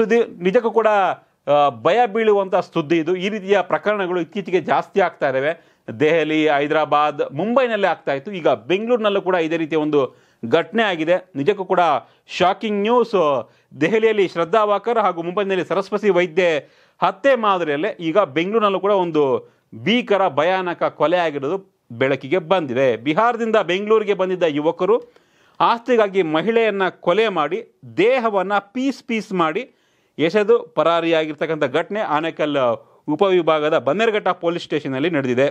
ಸುದ್ದಿ ನಿಜಕ್ಕೂ ಕೂಡ ಭಯ ಬೀಳುವಂಥ ಸುದ್ದಿ ಇದು. ಈ ರೀತಿಯ ಪ್ರಕರಣಗಳು ಇತ್ತೀಚೆಗೆ ಜಾಸ್ತಿ ಆಗ್ತಾ ಇದ್ದಾವೆ ದೆಹಲಿ, ಹೈದರಾಬಾದ್, ಮುಂಬೈನಲ್ಲೇ ಆಗ್ತಾ ಇತ್ತು. ಈಗ ಬೆಂಗಳೂರಿನಲ್ಲೂ ಕೂಡ ಇದೇ ರೀತಿಯ ಒಂದು ಘಟನೆ ಆಗಿದೆ. ನಿಜಕ್ಕೂ ಕೂಡ ಶಾಕಿಂಗ್ ನ್ಯೂಸ್ ದೆಹಲಿಯಲ್ಲಿ ಶ್ರದ್ಧಾ ವಾಕರ್ ಹಾಗೂ ಮುಂಬೈನಲ್ಲಿ ಸರಸ್ವತಿ ವೈದ್ಯೆ ಹತ್ಯೆ ಮಾದರಿಯಲ್ಲೇ ಈಗ ಬೆಂಗಳೂರಿನಲ್ಲೂ ಕೂಡ ಒಂದು ಭೀಕರ, ಭಯಾನಕ ಕೊಲೆ ಆಗಿರೋದು ಬೆಳಕಿಗೆ ಬಂದಿದೆ. ಬಿಹಾರದಿಂದ ಬೆಂಗಳೂರಿಗೆ ಬಂದಿದ್ದ ಯುವಕರು ಆಸ್ತಿಗಾಗಿ ಮಹಿಳೆಯನ್ನು ಕೊಲೆ ಮಾಡಿ, ದೇಹವನ್ನು ಪೀಸ್ ಪೀಸ್ ಮಾಡಿ ಎಸೆದು ಪರಾರಿಯಾಗಿರ್ತಕ್ಕಂಥ ಘಟನೆ ಆನೇಕಲ್ ಉಪವಿಭಾಗದ ಬನ್ನೇರ್ಘಟ್ಟ ಪೊಲೀಸ್ ಸ್ಟೇಷನ್ನಲ್ಲಿ ನಡೆದಿದೆ.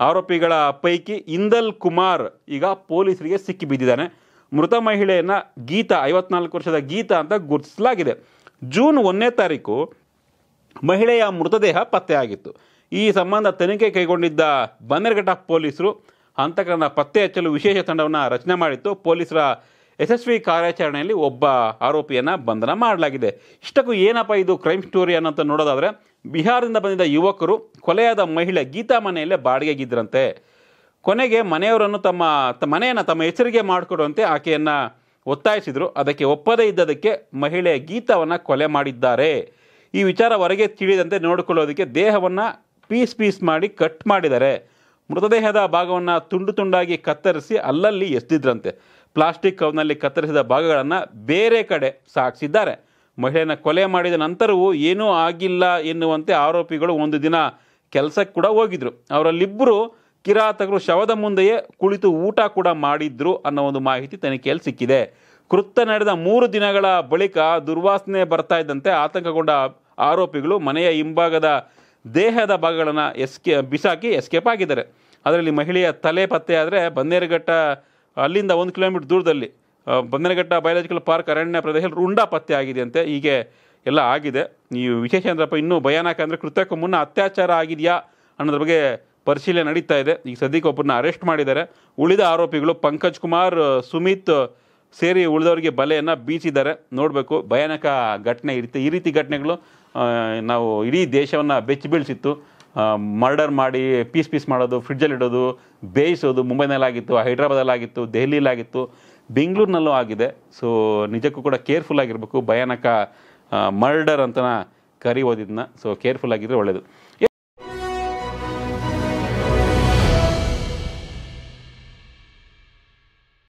ಆರೋಪಿಗಳ ಪೈಕಿ ಇಂದಲ್ ಕುಮಾರ್ ಈಗ ಪೊಲೀಸರಿಗೆ ಸಿಕ್ಕಿ ಬಿದ್ದಿದ್ದಾನೆ. ಮೃತ ಮಹಿಳೆಯನ್ನ ಗೀತಾ, ಐವತ್ನಾಲ್ಕು ವರ್ಷದ ಗೀತಾ ಅಂತ ಗುರುತಿಸಲಾಗಿದೆ. ಜೂನ್ ಒಂದನೇ ತಾರೀಕು ಮಹಿಳೆಯ ಮೃತದೇಹ ಪತ್ತೆಯಾಗಿತ್ತು. ಈ ಸಂಬಂಧ ತನಿಖೆ ಕೈಗೊಂಡಿದ್ದ ಬನ್ನೇರ್ಘಟ್ಟ ಪೊಲೀಸರು ಹಂತಕರನ್ನ ಪತ್ತೆ ಹಚ್ಚಲು ವಿಶೇಷ ತಂಡವನ್ನು ರಚನೆ ಮಾಡಿತ್ತು. ಪೊಲೀಸರ ಯಶಸ್ವಿ ಕಾರ್ಯಾಚರಣೆಯಲ್ಲಿ ಒಬ್ಬ ಆರೋಪಿಯನ್ನು ಬಂಧನ ಮಾಡಲಾಗಿದೆ. ಇಷ್ಟಕ್ಕೂ ಏನಪ್ಪ ಇದು ಕ್ರೈಮ್ ಸ್ಟೋರಿ ಅನ್ನೋಂತ ನೋಡೋದಾದರೆ, ಬಿಹಾರದಿಂದ ಬಂದಿದ್ದ ಯುವಕರು ಕೊಲೆಯಾದ ಮಹಿಳೆ ಗೀತಾ ಮನೆಯಲ್ಲೇ ಬಾಡಿಗೆಗಿದ್ದರಂತೆ ಕೊನೆಗೆ ಮನೆಯವರನ್ನು ತಮ್ಮ ಮನೆಯನ್ನು ತಮ್ಮ ಎಚ್ಚರಿಕೆ ಮಾಡಿಕೊಡುವಂತೆ ಆಕೆಯನ್ನು ಒತ್ತಾಯಿಸಿದರು. ಅದಕ್ಕೆ ಒಪ್ಪದೇ ಇದ್ದದಕ್ಕೆ ಮಹಿಳೆ ಗೀತಾವನ್ನು ಕೊಲೆ ಮಾಡಿದ್ದಾರೆ. ಈ ವಿಚಾರ ಹೊರಗೆ ತಿಳಿದಂತೆ ನೋಡಿಕೊಳ್ಳೋದಕ್ಕೆ ದೇಹವನ್ನು ಪೀಸ್ ಪೀಸ್ ಮಾಡಿ ಕಟ್ ಮಾಡಿದ್ದಾರೆ. ಮೃತದೇಹದ ಭಾಗವನ್ನು ತುಂಡು ತುಂಡಾಗಿ ಕತ್ತರಿಸಿ ಅಲ್ಲಲ್ಲಿ ಎಸ್ದಿದ್ರಂತೆ. ಪ್ಲಾಸ್ಟಿಕ್ ಕವ್ನಲ್ಲಿ ಕತ್ತರಿಸಿದ ಭಾಗಗಳನ್ನು ಬೇರೆ ಕಡೆ ಸಾಗಿಸಿದ್ದಾರೆ ಮಹಿಳೆಯನ್ನು ಕೊಲೆ ಮಾಡಿದ ನಂತರವೂ ಏನೂ ಆಗಿಲ್ಲ ಎನ್ನುವಂತೆ ಆರೋಪಿಗಳು ಒಂದು ದಿನ ಕೆಲಸಕ್ಕೆ ಕೂಡ ಹೋಗಿದ್ರು. ಅವರಲ್ಲಿಬ್ಬರು ಕಿರಾತಕರು ಶವದ ಮುಂದೆಯೇ ಕುಳಿತು ಊಟ ಕೂಡ ಮಾಡಿದ್ರು ಅನ್ನೋ ಒಂದು ಮಾಹಿತಿ ತನಿಖೆಯಲ್ಲಿ ಸಿಕ್ಕಿದೆ. ಕೃತ್ಯ ನಡೆದ ಮೂರು ದಿನಗಳ ಬಳಿಕ ದುರ್ವಾಸನೆ ಬರ್ತಾ ಇದ್ದಂತೆ ಆತಂಕಗೊಂಡ ಆರೋಪಿಗಳು ಮನೆಯ ಹಿಂಭಾಗದ ದೇಹದ ಭಾಗಗಳನ್ನು ಎಸ್ಕೆ ಬಿಸಾಕಿ ಎಸ್ಕೇಪ್ ಆಗಿದ್ದಾರೆ. ಅದರಲ್ಲಿ ಮಹಿಳೆಯ ತಲೆ ಪತ್ತೆ ಆದರೆ ಬನ್ನೇರುಘಟ್ಟ ಅಲ್ಲಿಂದ ಒಂದು ಕಿಲೋಮೀಟರ್ ದೂರದಲ್ಲಿ ಬಂದನಘಟ್ಟ ಬಯಾಲಜಿಕಲ್ ಪಾರ್ಕ್ ಅರಣ್ಯ ಪ್ರದೇಶದಲ್ಲಿ ರುಂಡ ಪತ್ತೆ ಆಗಿದೆ ಅಂತೆ ಹೀಗೆ ಎಲ್ಲ ಆಗಿದೆ. ಈ ವಿಶೇಷ ಅಂದ್ರಪ್ಪ ಇನ್ನೂ ಭಯಾನಕ ಅಂದರೆ ಕೃತ್ಯಕ್ಕೂ ಮುನ್ನ ಅತ್ಯಾಚಾರ ಆಗಿದೆಯಾ ಅನ್ನೋದ್ರ ಬಗ್ಗೆ ಪರಿಶೀಲನೆ ನಡೀತಾ ಇದೆ. ಈಗ ಸದ್ಯಕ್ಕೆ ಒಬ್ಬರನ್ನ ಅರೆಸ್ಟ್ ಮಾಡಿದ್ದಾರೆ. ಉಳಿದ ಆರೋಪಿಗಳು ಪಂಕಜ್ ಕುಮಾರ್, ಸುಮಿತ್ ಸೇರಿ ಉಳಿದವರಿಗೆ ಬಲೆಯನ್ನು ಬೀಸಿದ್ದಾರೆ. ನೋಡಬೇಕು, ಭಯಾನಕ ಘಟನೆ ಇರುತ್ತೆ. ಈ ರೀತಿ ಘಟನೆಗಳು ನಾವು ಇಡೀ ದೇಶವನ್ನು ಬೆಚ್ಚಿ ಬೀಳಿಸಿತ್ತು. ಮರ್ಡರ್ ಮಾಡಿ, ಪೀಸ್ ಪೀಸ್ ಮಾಡೋದು ಫ್ರಿಡ್ಜಲ್ಲಿ ಇಡೋದು ಬೇಯಿಸೋದು, ಮುಂಬೈನಲ್ಲಾಗಿತ್ತು ಹೈದ್ರಾಬಾದಲ್ಲಾಗಿತ್ತು, ದೆಹಲಿಯಲ್ಲಾಗಿತ್ತು, ಬೆಂಗಳೂರಿನಲ್ಲೂ ಆಗಿದೆ. ಸೊ ನಿಜಕ್ಕೂ ಕೂಡ ಕೇರ್ಫುಲ್ ಆಗಿರಬೇಕು, ಭಯಾನಕ ಮರ್ಡರ್ ಅಂತ ಕರಿ ಓದಿದ್ನ ಸೊ ಕೇರ್ಫುಲ್ ಆಗಿದ್ರೆ ಒಳ್ಳೆಯದು